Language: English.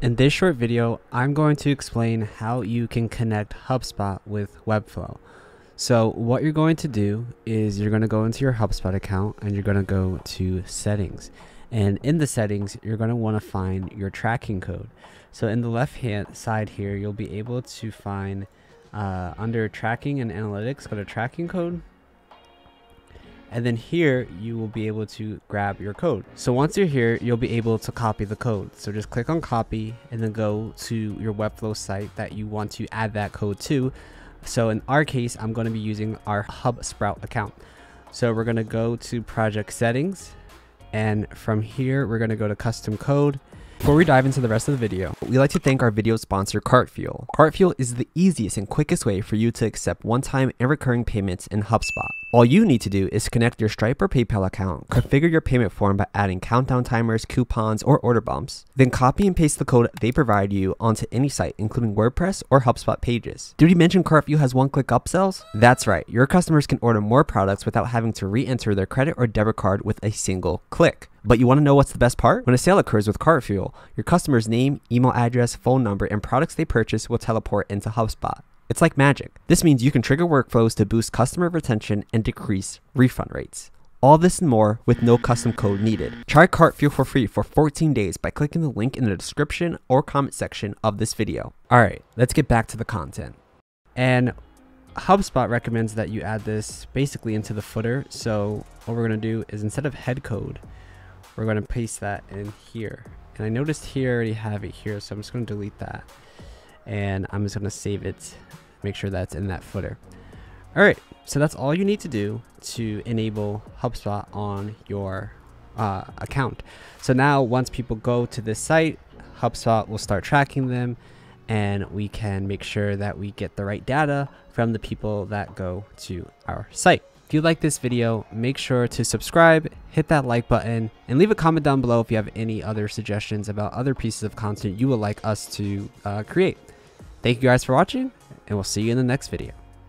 In this short video, I'm going to explain how you can connect HubSpot with Webflow. So what you're going to do is you're going to go into your HubSpot account and you're going to go to settings. And in the settings, you're going to want to find your tracking code. So in the left hand side here, you'll be able to find uh, under tracking and analytics, go to tracking code and then here you will be able to grab your code. So once you're here, you'll be able to copy the code. So just click on copy and then go to your Webflow site that you want to add that code to. So in our case, I'm going to be using our HubSprout account. So we're going to go to project settings and from here, we're going to go to custom code before we dive into the rest of the video, we'd like to thank our video sponsor Cartfuel. Cartfuel is the easiest and quickest way for you to accept one-time and recurring payments in HubSpot. All you need to do is connect your Stripe or PayPal account, configure your payment form by adding countdown timers, coupons, or order bumps, then copy and paste the code they provide you onto any site, including WordPress or HubSpot pages. Did we mention Cartfuel has one-click upsells? That's right, your customers can order more products without having to re-enter their credit or debit card with a single click. But you want to know what's the best part? When a sale occurs with Cartfuel, your customer's name, email address, phone number, and products they purchase will teleport into HubSpot. It's like magic. This means you can trigger workflows to boost customer retention and decrease refund rates. All this and more with no custom code needed. Try Cartfuel for free for 14 days by clicking the link in the description or comment section of this video. Alright, let's get back to the content. And HubSpot recommends that you add this basically into the footer. So what we're to do is instead of head code, we're going to paste that in here. And I noticed here I already have it here, so I'm just going to delete that. And I'm just going to save it, make sure that's in that footer. All right, so that's all you need to do to enable HubSpot on your uh, account. So now once people go to this site, HubSpot will start tracking them and we can make sure that we get the right data from the people that go to our site. If you like this video, make sure to subscribe, hit that like button, and leave a comment down below if you have any other suggestions about other pieces of content you would like us to uh, create. Thank you guys for watching, and we'll see you in the next video.